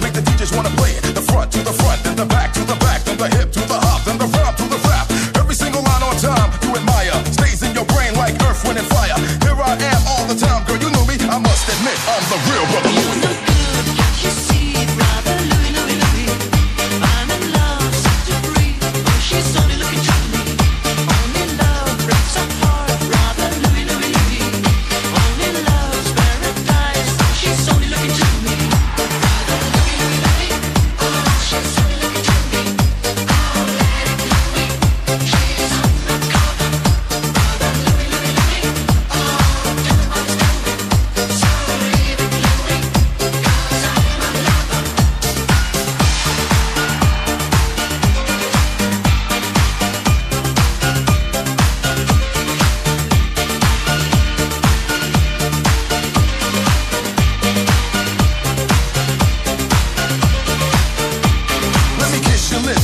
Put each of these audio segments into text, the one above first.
make the DJs wanna play it. The front to the front, then the back to the back, then the hip to the hop, then the rhyme to the rap. Every single line on time you admire stays in your brain like earth, wind, and fire. Here I am all the time, girl. You know me, I must admit I'm the real brother.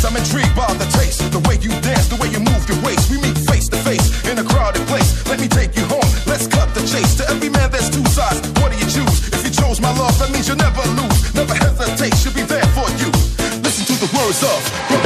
I'm intrigued by the taste, the way you dance, the way you move your waist. We meet face to face in a crowded place. Let me take you home. Let's cut the chase. To every man, there's two sides. What do you choose? If you chose my love, that means you'll never lose. Never hesitate. She'll be there for you. Listen to the words of.